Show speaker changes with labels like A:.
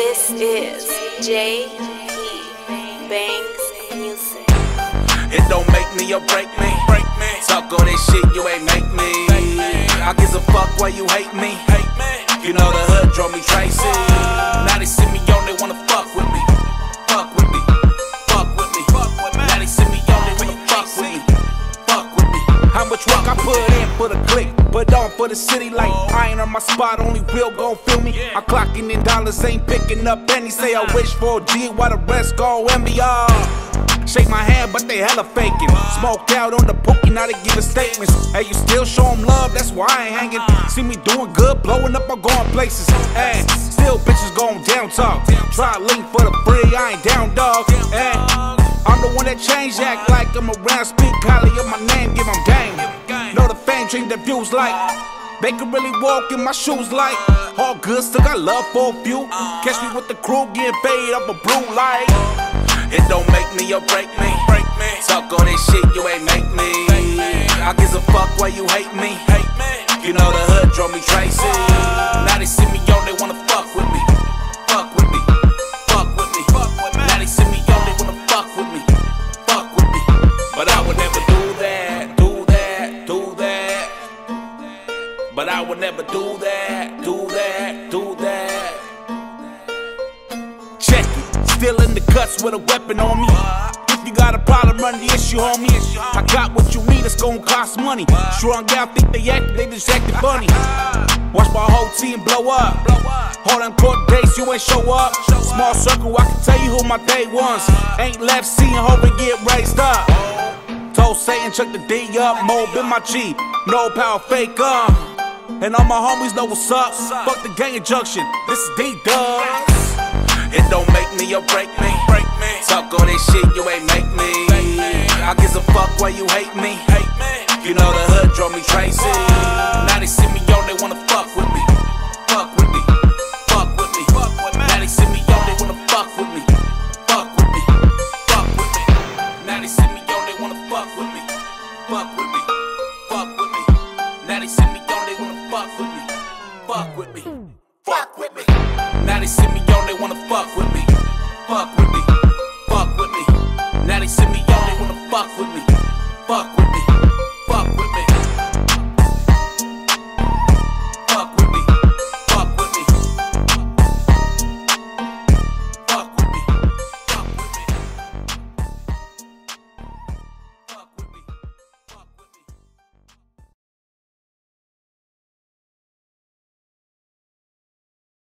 A: This is JP Bangz Music.
B: It don't make me or break me. Break me. Talk all that shit, you ain't make me. I give a fuck why you hate me. Hate me. You know the hood drove me Tracy. Now they see me on, they wanna fuck with me. Fuck with me. Fuck with me. Now they see me on, they wanna fuck with me. Fuck with me. How much work I put in for the click, but on for the city like oh. I ain't on my spot, only real gon' feel me. I clocking in dollars, ain't picking up any. Say I uh-huh. wish for a G, while the rest go MBR. Shake my hand, but they hella faking. Uh-huh. Smoked out on the pookie, now they giving statements. Hey, you still show 'em love, that's why I ain't uh-huh. hanging. See me doing good, blowing up or going places. Hey, still bitches going down talk. Try link for the free, I ain't down dog. Hey, I'm the one that change act like I'm around, speak highly of my name, give the views like. They can really walk in my shoes like all good, still got love for a few. Catch me with the crew, getting paid up a blue light. It don't make me or break me. Break me. Talk all this shit, you ain't make me. I give a fuck why you hate me. Hate me. Never do that, do that, do that. Check it, still in the cuts with a weapon on me. If you got a problem, run the issue, homie. I got what you need, it's gonna cost money. Strung out, think they act, they just acting funny. Watch my whole team blow up. Hold on court dates, you ain't show up. Small circle, I can tell you who my day ones. Ain't left seeing hope and get raised up. Told Satan, chuck the D up, mold in my G. No power fake up. And all my homies know what's up. Fuck the gang injunction, this is D dubs. It don't make me or break me. Break me. Talk all that shit, you ain't make me. I give a fuck why you hate me. Hate me. You know the hood drove me Tracy. Now they see me on, they wanna fuck with me. Fuck with me. Fuck with me. Now they see me on, they wanna fuck with me. Fuck with me. Fuck with me. Now they see me on, they wanna fuck with me. Fuck with me. Fuck with me. Now they see me Fuck with me. Fuck with me. Now they see me on, they wanna fuck with me. Fuck with me. Fuck with me. Now they see me on, they wanna fuck with me. Fuck with me.